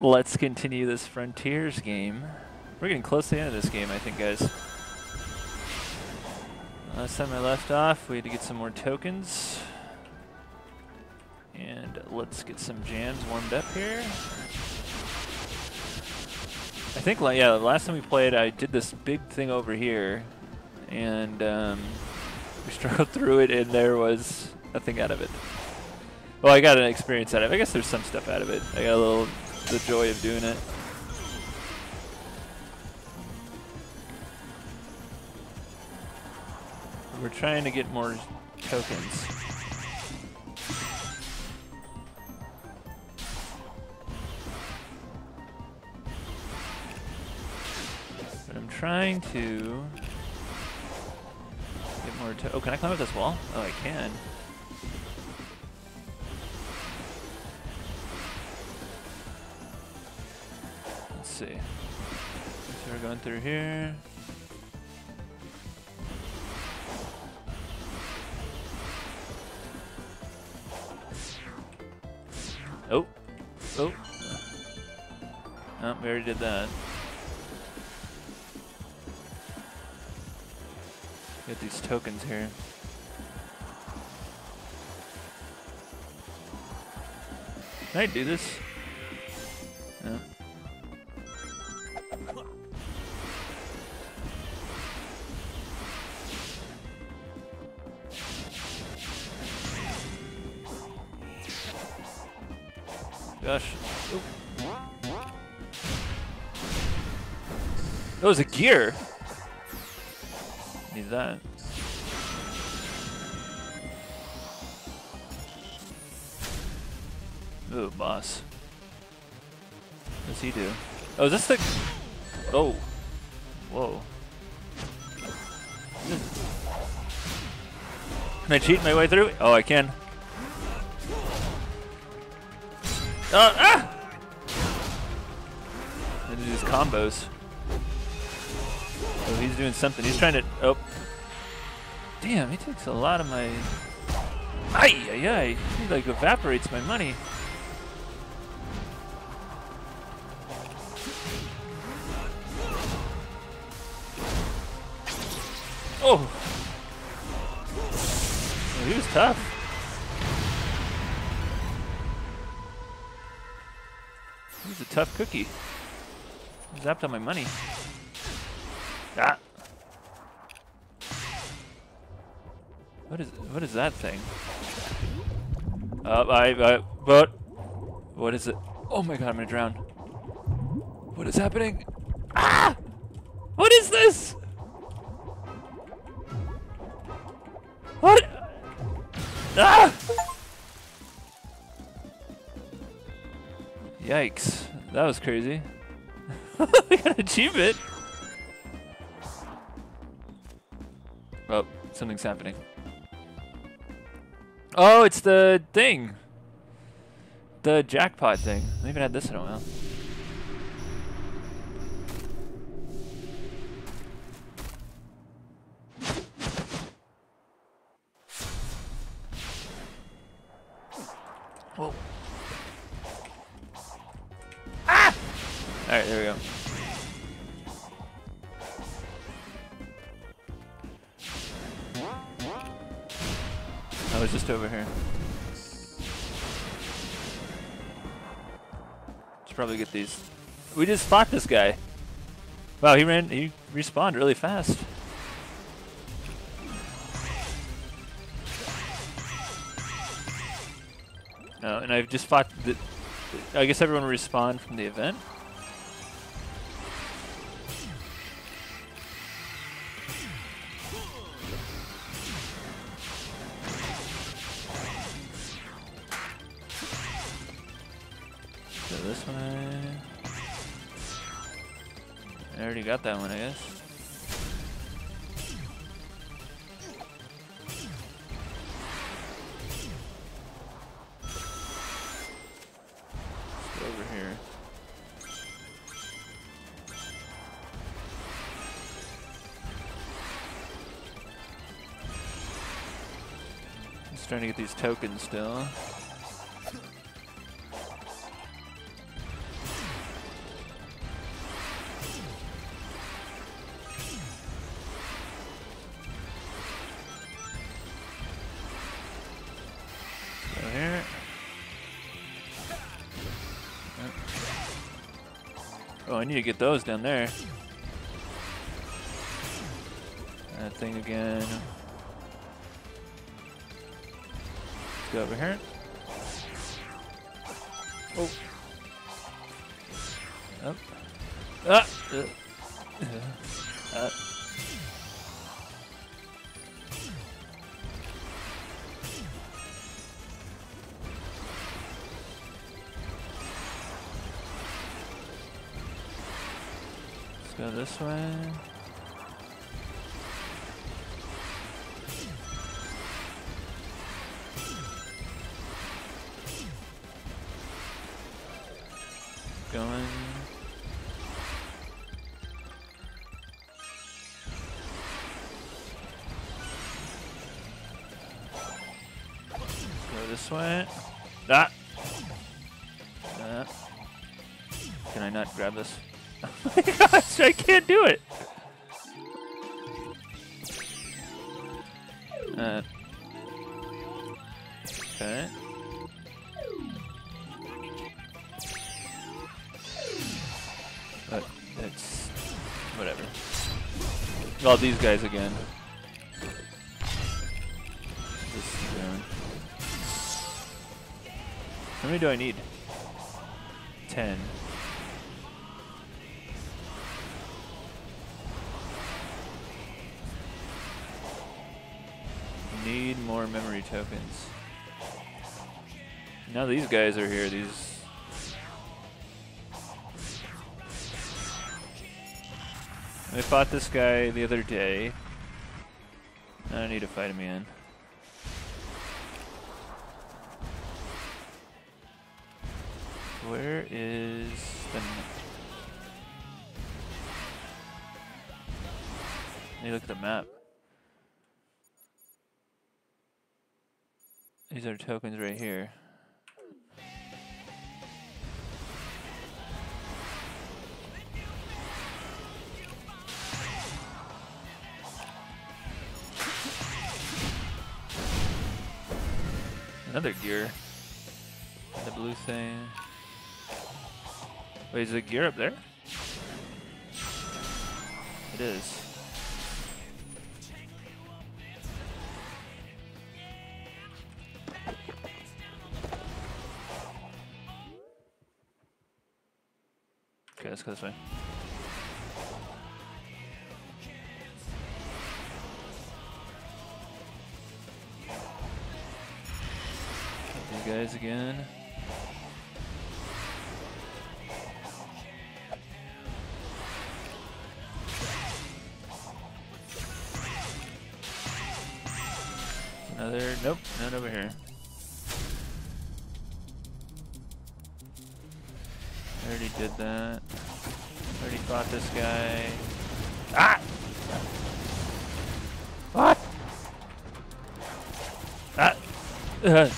Let's continue this Frontiers game. We're getting close to the end of this game, I think, guys. Last time I left off, we had to get some more tokens. And let's get some jams warmed up here. I think, yeah, the last time we played, I did this big thing over here, and um, we struggled through it, and there was nothing out of it. Well, I got an experience out of it. I guess there's some stuff out of it. I got a little, the joy of doing it. We're trying to get more tokens. But I'm trying to get more to- Oh, can I climb up this wall? Oh, I can. See. So we're going through here. Oh. Oh. Oh, we already did that. Get these tokens here. Can I do this? Gosh. Oh, Oop. That was a gear. Need that. Ooh, boss. What does he do? Oh, is this the... Oh. Whoa. Can I cheat my way through? Oh, I can. Uh, ah! I do combos. Oh, he's doing something. He's trying to... Oh. Damn, he takes a lot of my... Ay, ay, ay. He, like, evaporates my money. Oh! oh he was tough. He's a tough cookie. Zapped on my money. Ah. What is what is that thing? Uh, I I but what is it? Oh my god, I'm gonna drown. What is happening? Ah! What is this? What? Ah! Yikes. That was crazy. I got an achievement. Oh, something's happening. Oh, it's the thing. The jackpot thing. I haven't had this in a while. Whoa. Alright, here we go. I was just over here. Should probably get these. We just fought this guy. Wow, he ran, he respawned really fast. No, and I've just fought the, I guess everyone will respawn from the event. I already got that one, I guess. Over here. Just trying to get these tokens still. I need to get those down there. That thing again. Let's go over here. Oh. Up. Ah! Uh. Uh. Go this way. Going. Go this way. Ah! Ah. Can I not grab this? My gosh, I can't do it! Uh. Okay. But it's whatever. Well, these guys again. How many do I need? Ten. More memory tokens. Now these guys are here, these I fought this guy the other day. I don't need to fight him again. Where is the... Let me look at the map. These are tokens right here. Another gear. The blue thing. Wait, is the gear up there? It is. Okay, let's go this way. You guys again. Another, nope, not over here. Already did that. Already fought this guy. Ah! What? Ah! Uh.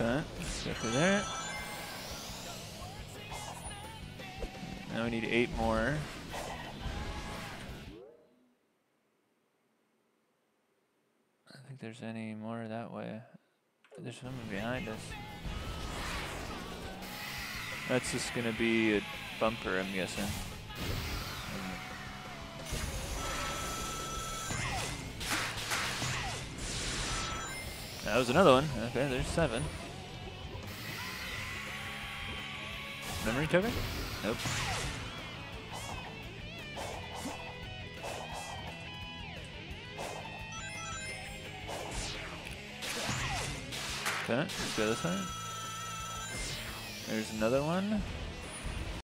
Okay, go through there. Now we need eight more. I think there's any more that way. There's someone behind us. That's just gonna be a bumper, I'm guessing. That was another one. Okay, there's seven. Memory token? Nope. Let's go this way. There's another one.